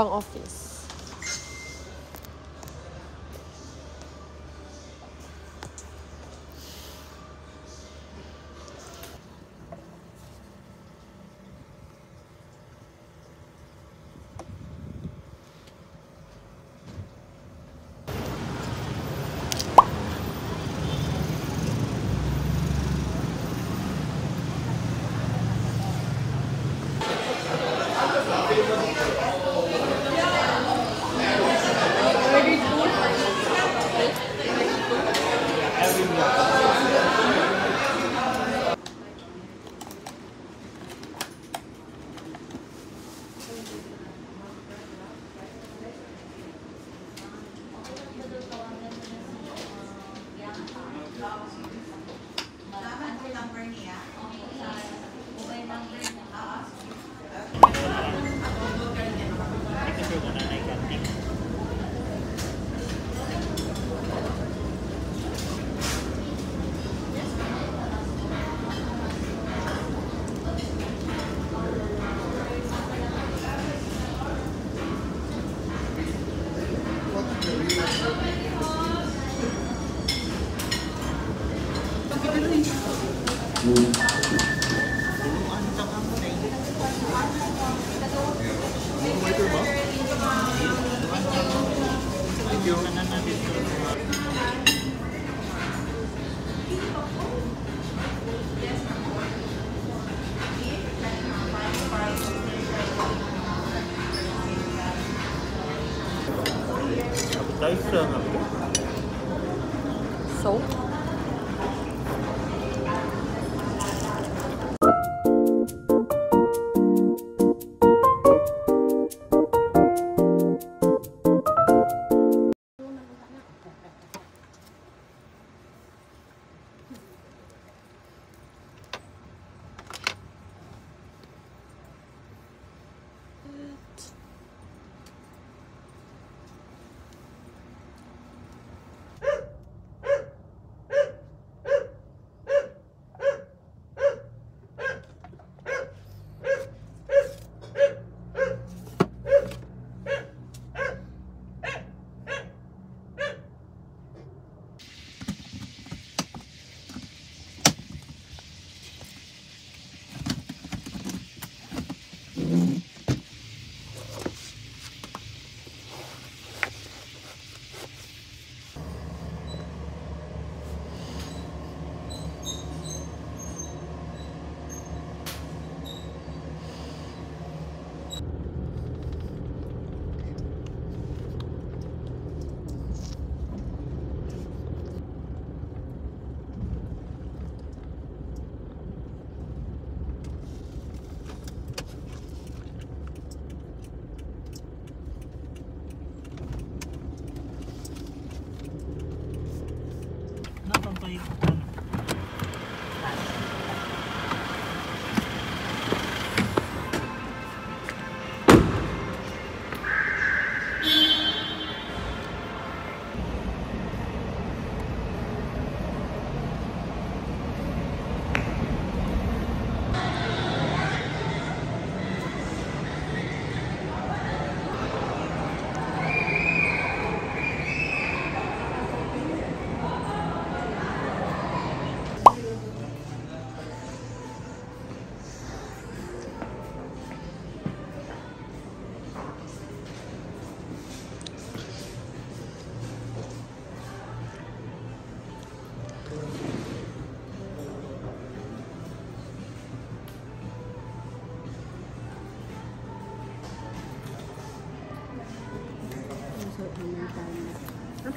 pang office.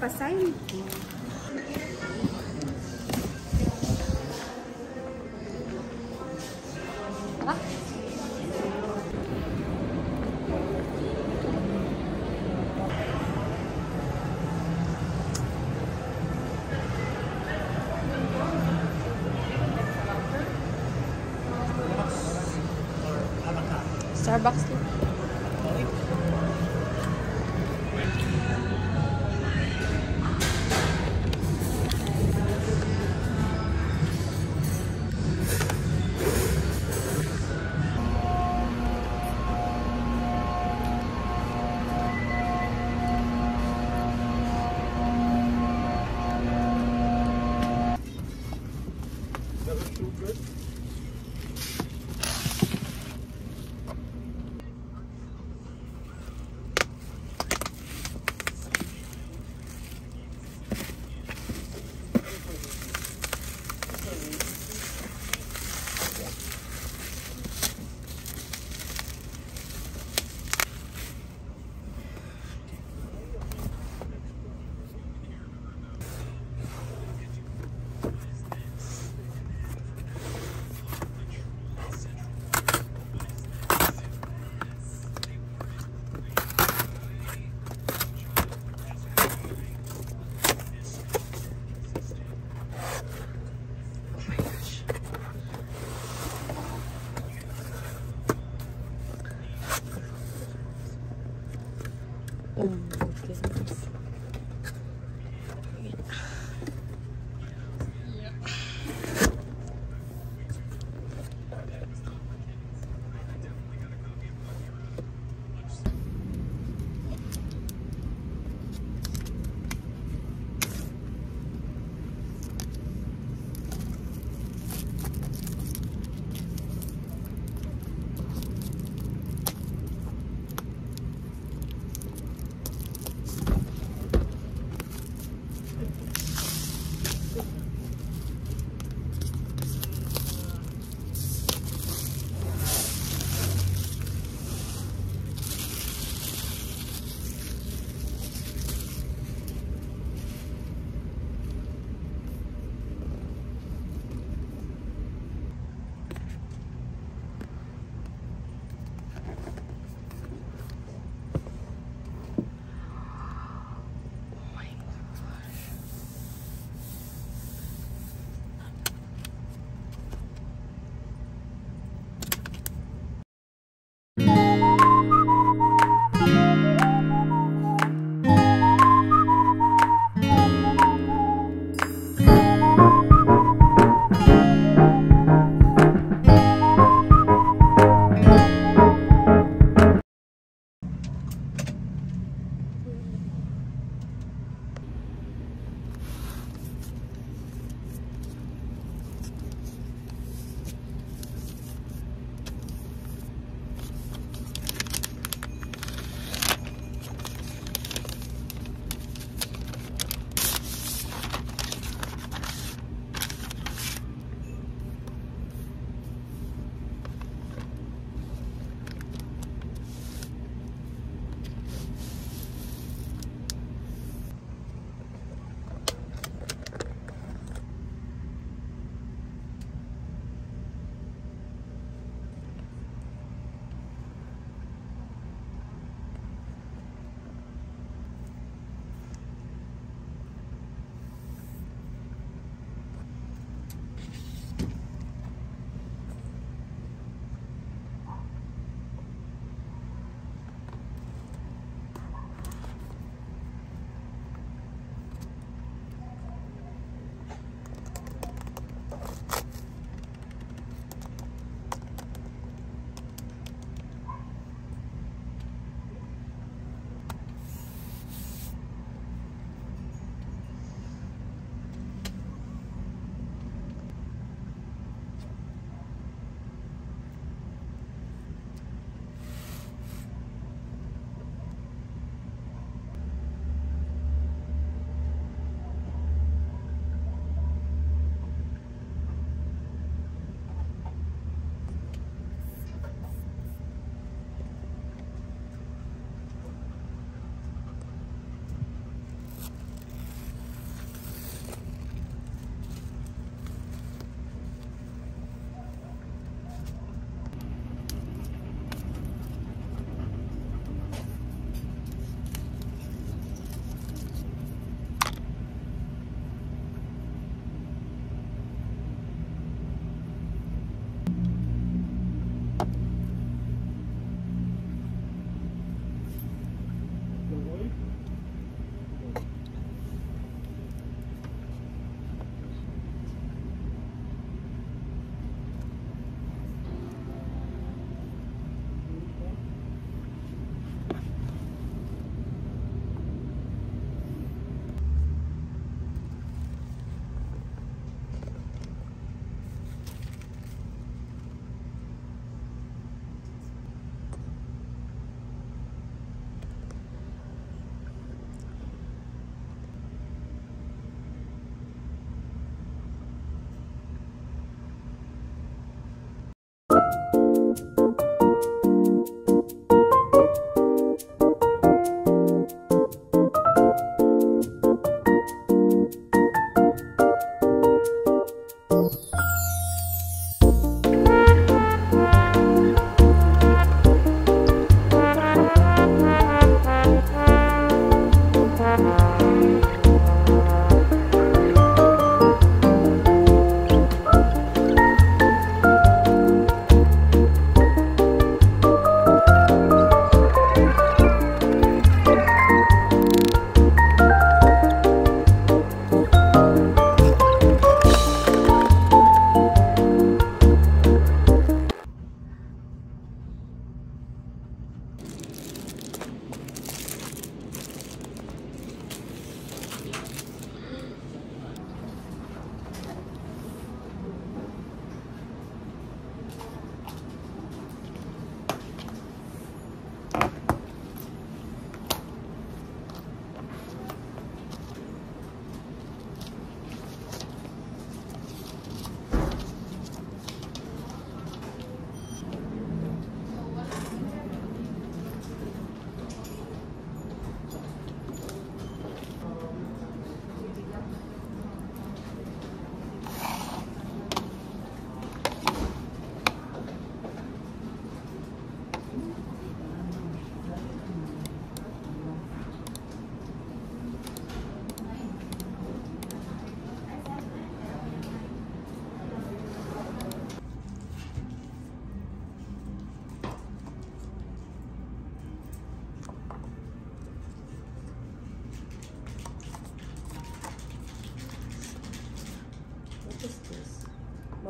passar sair.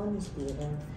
on is the event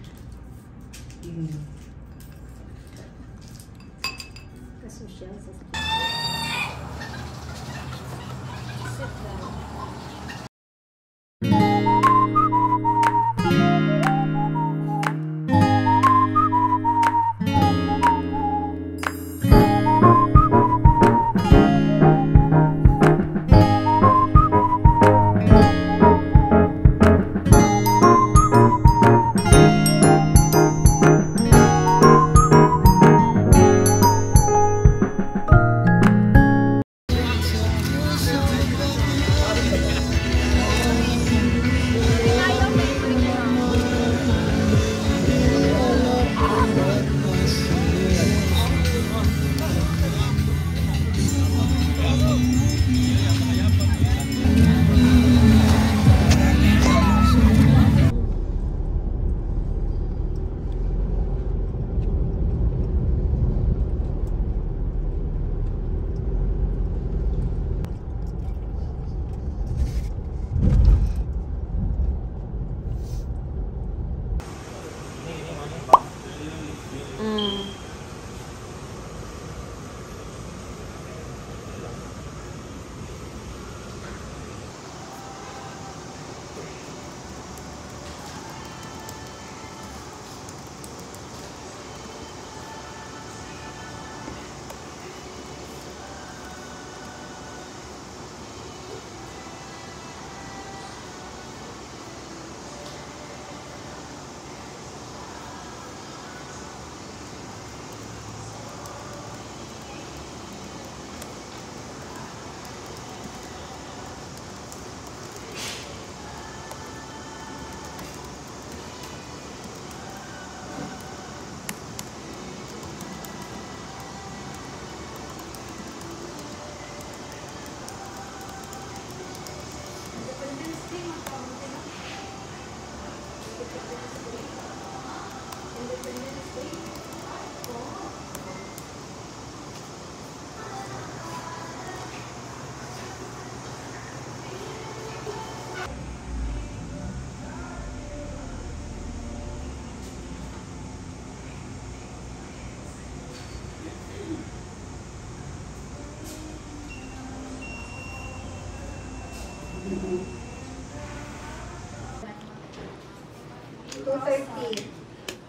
2.30.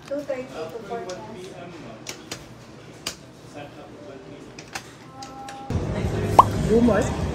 2.30 to 4 Rumors.